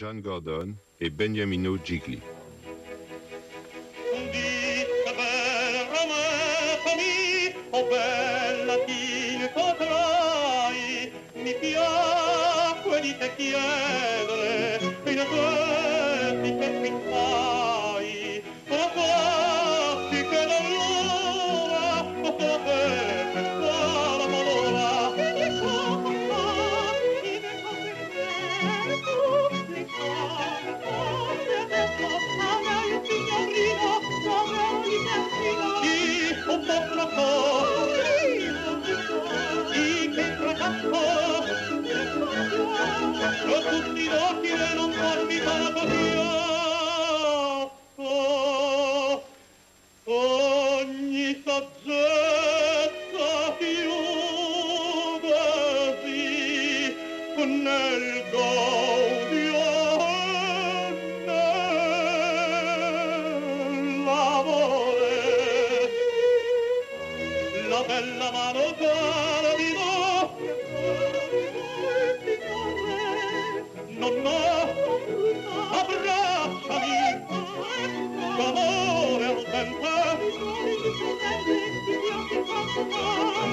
John Gordon e Beniamino Gigli. tutti gli occhi e non farmi capo Oh, Ogni saggezza chiudesi nel gaudio e nell'amore. La bella mano cara di notte no, no, abbracciami al.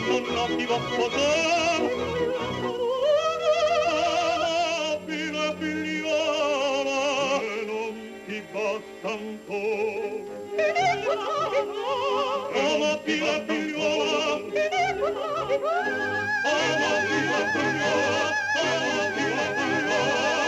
Non, no, ti voglio. dare bottom I'm a pila pila. I'm a pila pila. I'm a pila pila.